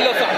Alhamdulillah.